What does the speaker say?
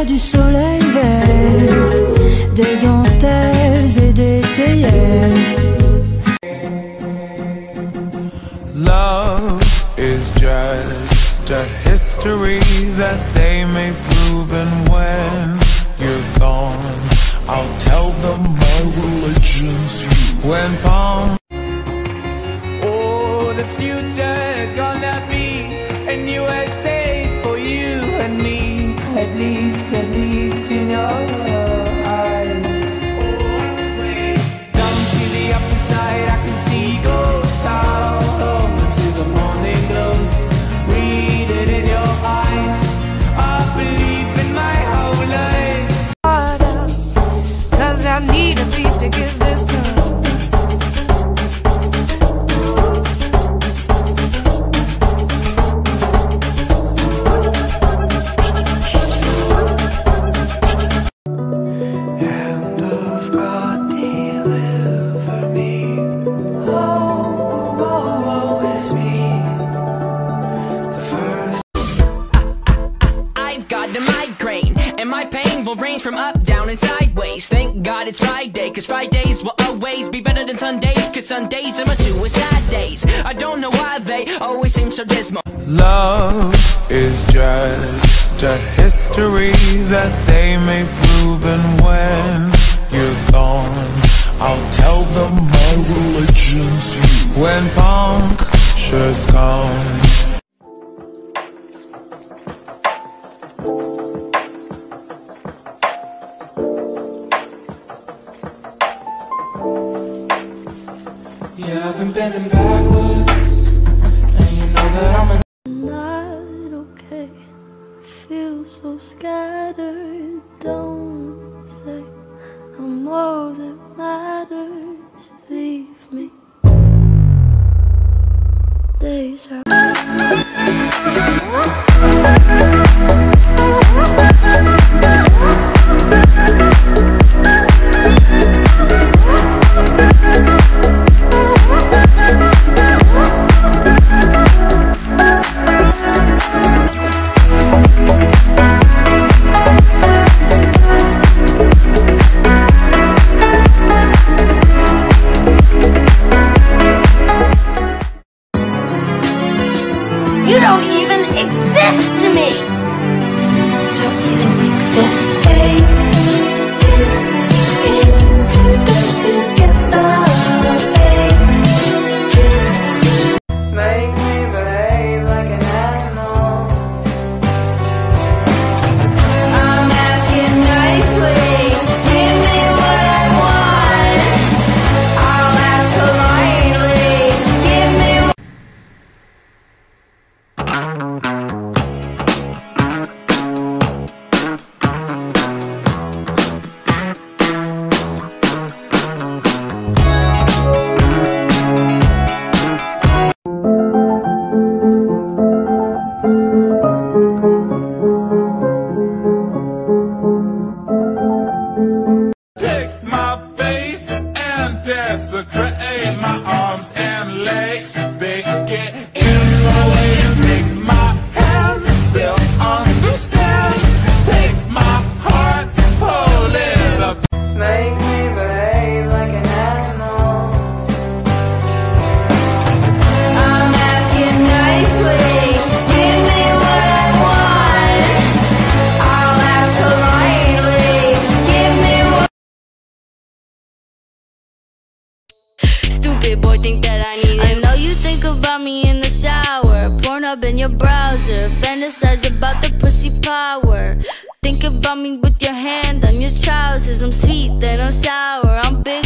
Je du soleil vert, des dentelles et des théières. Love is just a history that they may prove, and when you're gone, I'll tell them my religion's you. When palm. Oh, the future is gonna be a new estate for you and me. At least, at least in your range from up, down, and sideways. Thank God it's Friday, cause Fridays will always be better than Sundays, cause Sundays are my suicide days. I don't know why they always seem so dismal. Love is just a history that they may prove, and when you're gone, I'll tell them my religion's you. When punctures come. I've been bending backwards, and you know that I'm You don't even exist to me. You don't even exist. Make Boy, think that I need it. I know you think about me in the shower. Porn up in your browser. Fantasize about the pussy power. Think about me with your hand on your trousers. I'm sweet, then I'm sour. I'm big.